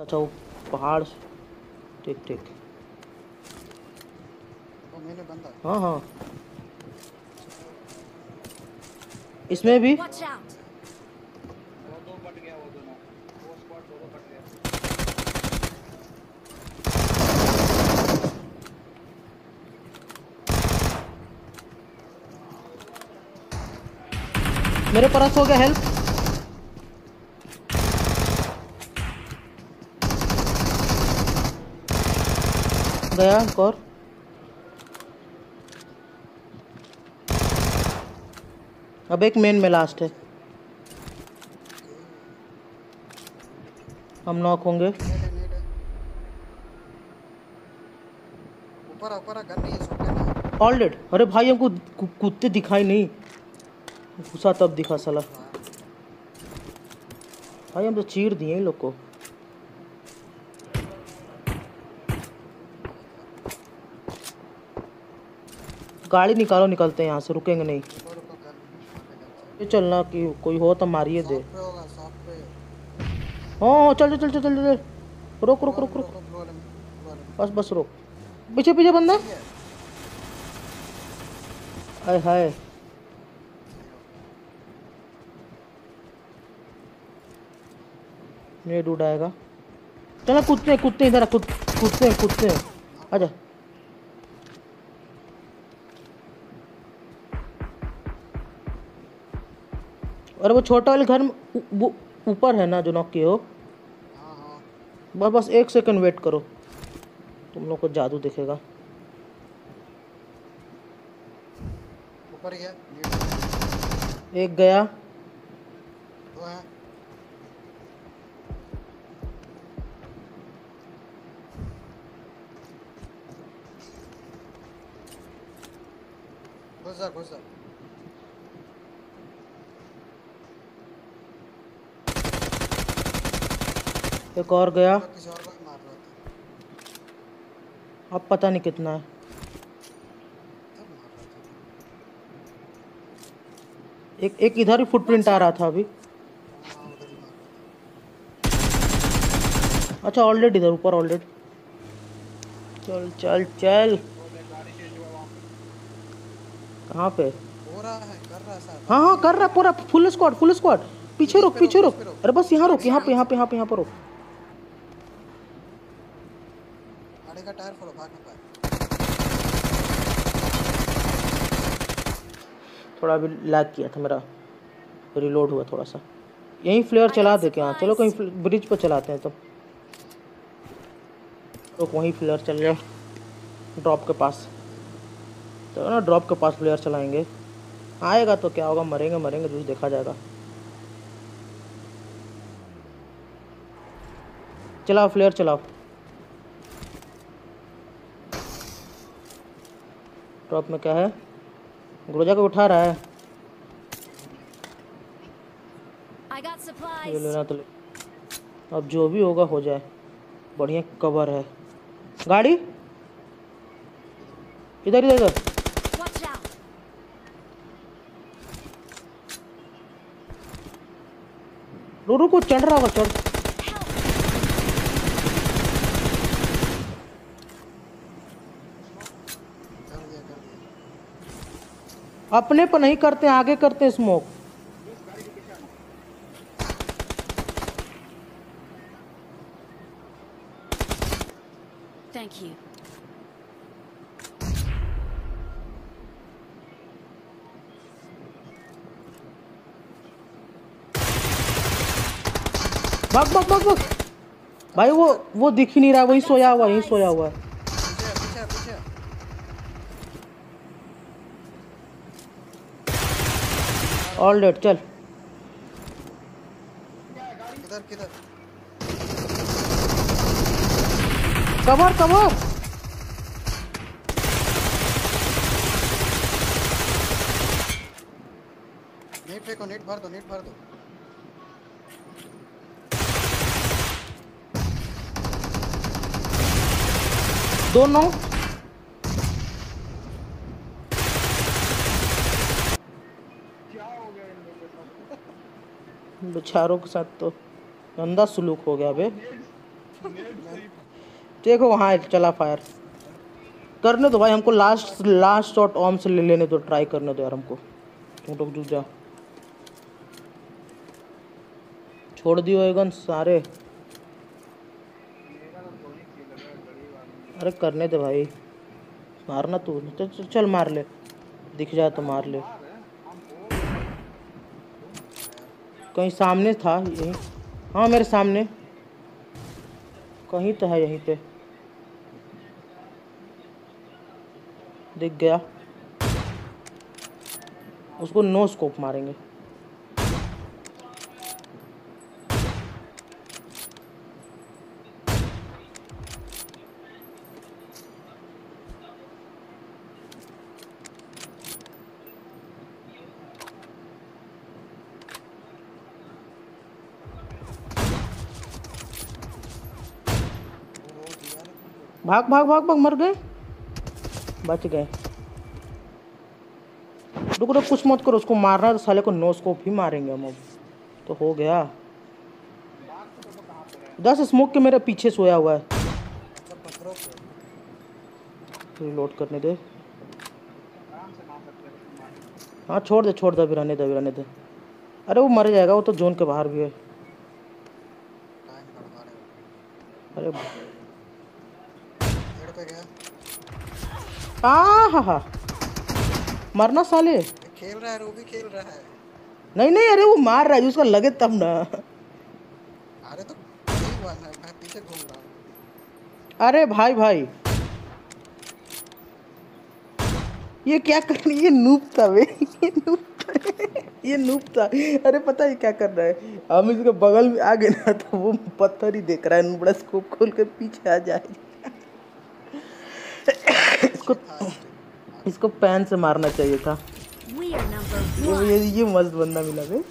अच्छा वो पहाड़ ठीक ठीक वो मैंने बंदा हाँ। हाँ इसमें भी? मेरे पास हो गया हेल्प गया एक और अब एक मेन में लास्ट है। हम नॉक होंगे। ऊपर ऊपर गन नहीं शॉटगन ऑल डेड अरे भाई हमको कुत्ते दिखाई नहीं। घुसा तब दिखा साला। भाई हम तो चीर दिए इन लोग को। गाड़ी निकालो निकलते हैं यहाँ से रुकेंगे नहीं। ये चलना कि कोई हो तो मारिए दे। हाँ हाँ चल चल चल चल चल रुक रुक रुक रुक। बस बस रोक। पीछे पीछे बंदा। हाय हाय। ये डूड आएगा। चलो कुत्ते कुत्ते इधर आ, कुत कुत्ते कुत्ते आजा। अरे वो छोटा वाले घर वो ऊपर है ना जो नॉक किए हो? हाँ हाँ। बस बस एक सेकंड वेट करो। तुम लोग को जादू दिखेगा। ऊपर नीड एक गया। दो है। घुस जा घुस जा। एक और गया। अब पता नहीं कितना है। एक एक इधर ही फुटप्रिंट आ रहा था अभी। अच्छा ऑलरेडी इधर ऊपर ऑलरेडी चल चल चल। कहाँ पे? हो रहा है कर रहा है हाँ हाँ कर रहा पूरा फुल स्क्वाड फुल स्क्वाड पीछे रुक पीछे रुक। अरे बस यहाँ रुक यहाँ पे यहाँ पे यहाँ पे यहाँ पे रुक गाड़ी का टायर फोड़ो भाग ना पाए थोड़ा अभी लैग किया था मेरा। रिलोड हुआ थोड़ा सा। यहीं फ्लेयर चला दे के यहाँ। चलो कहीं ब्रिज पर चलाते हैं तो। तो वहीं फ्लेयर चल जाए ड्रॉप के पास। तो ना ड्रॉप के पास फ्लेयर चलाएँगे। आएगा तो क्या होगा? मरेंगे मरेंगे जो देखा जाएगा। चलाओ फ्लेयर चलाओ। ड्रॉप में क्या है? गुरुजा को उठा रहा है। ये लेना तो ले। अब जो भी होगा हो जाए। बढ़िया कवर है। गाड़ी? इधर इधर इधर। रुको चढ़ रहा होगा चढ़ कर दिया कर दिया अपने पर नहीं करते आगे करते स्मोक Thank you. भाग भाग भाग भाग. भाई वो वो दिख ही नहीं रहा वही सोया हुआ यही सोया हुआ. है पीछे पीछे पीछे ऑल डेट चल। किधर किधर? कवर कवर नेट फेंको नेट भर दो नेट भर दो। दोनों। बेचारों के साथ तो गंदा सुलूक हो गया बे। देखो वहाँ चला फायर करने दो भाई हमको लास्ट लास्ट शॉट ऑम से ले लेने दो ट्राई करने दो यार हमको। लोग जा। छोड़ दियो ये गन सारे। अरे करने दे भाई। मारना तू चल चल, चल मार ले। दिख जाए तो मार ले। कहीं सामने था यही हाँ मेरे सामने। कहीं तो है, यहीं पे। दिख गया। उसको नो स्कोप मारेंगे। भाग भाग भाग भाग, मर गए। बच गए। रुको रुको, कुछ मत करो, उसको मारना तो साले को नो स्कोप ही मारेंगे हम अब। तो हो गया। दस स्मोक के मेरे पीछे सोया हुआ है। रिलोड करने दे। हाँ छोड़ दे छोड़ दे, अभी रहने दे, अभी रहने दे। अरे, वो मर जाएगा, वो तो जोन के बाहर भी है। अरे पेड़ पे गया आ हा हा मरना साले। खेल रहा है वो भी खेल रहा है। नहीं नहीं अरे वो मार रहा है उसका लगे तब ना। अरे तो हुआ ना मैं पीछे घूम रहा हूँ। अरे भाई भाई। ये क्या कर रही ये नूप था बे ये नूप था ये नूप था। अरे पता है क्या कर रहा है? हम इसके बगल में आ गए ना तो वो पत्थर ही देख रहा है बड़ा स्कोप खोल के पीछे आ जाए। इसको इसको पैन से मारना चाहिए था। ये ये, मस्त बंदा मिला बे